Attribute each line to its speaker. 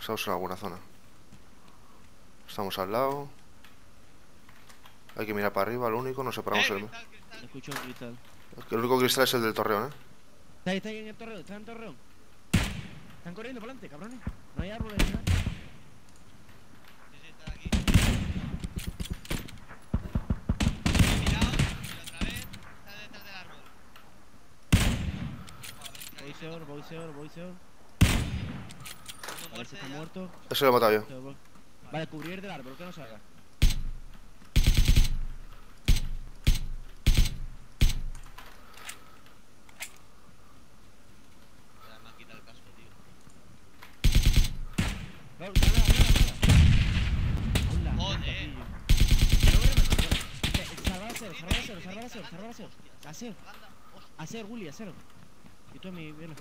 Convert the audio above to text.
Speaker 1: Estamos en alguna zona. Estamos al lado. Hay que mirar para arriba, lo único, no separamos
Speaker 2: Eh,
Speaker 1: el...
Speaker 2: cristal, cristal.
Speaker 3: Escucho un cristal.
Speaker 1: El único cristal es el del torreón, ¿eh?
Speaker 3: Está ahí, está ahí en el torreón, está en el torreón. Están corriendo por delante, cabrones. No hay árboles ni nada.
Speaker 2: Sí, sí, está aquí. He mirado, Uno
Speaker 3: Vale,
Speaker 2: muerto
Speaker 3: se está muerto.
Speaker 1: Ese lo he matado yo.
Speaker 3: Vale, cubrir del árbol, que no salga. Eh, cero,
Speaker 2: Anda, hostia.
Speaker 3: a cero, Willy, a cero. Y tú a viene.